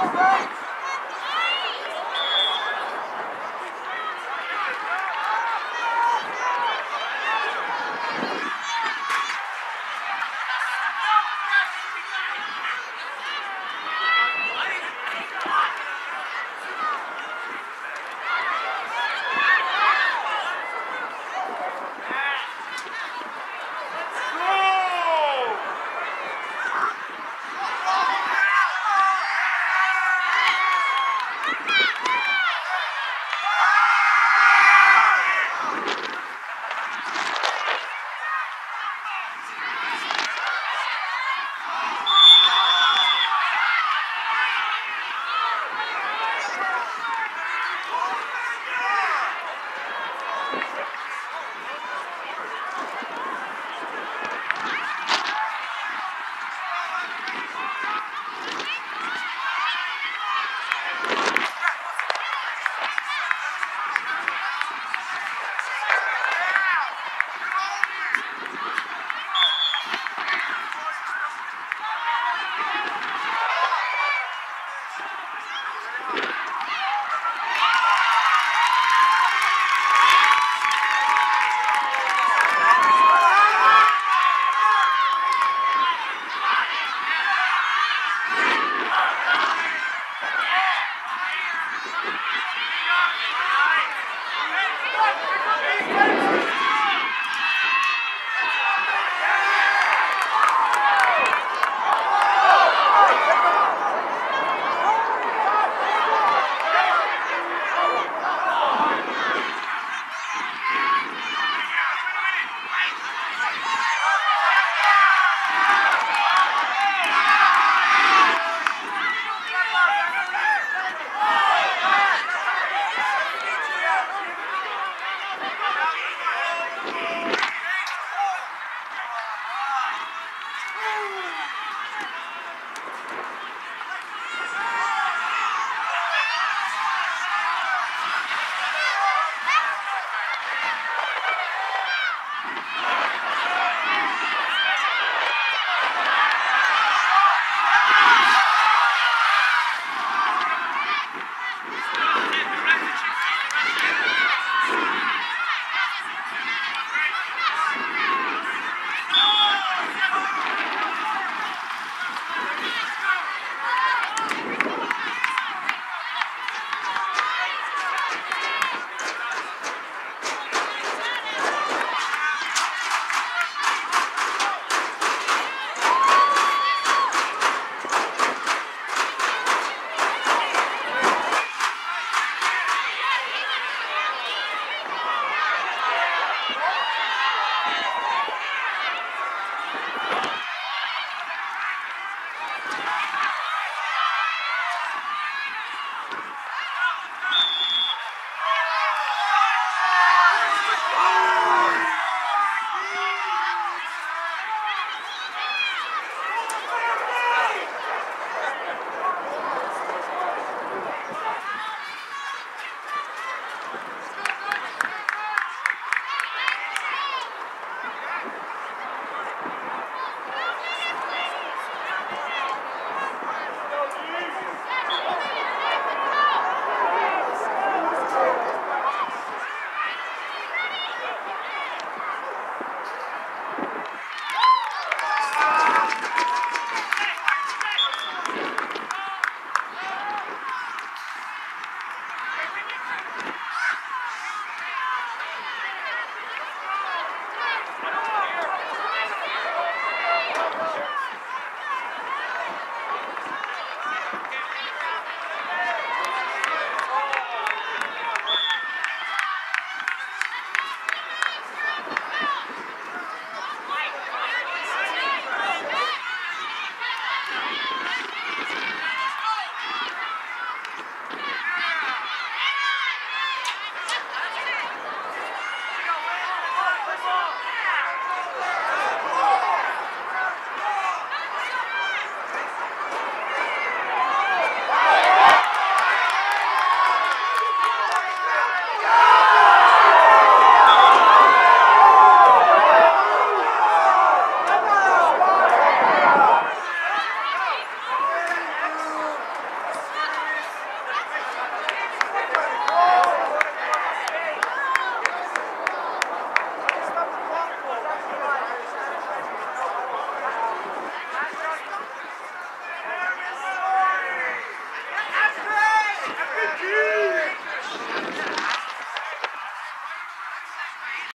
Go, Saints!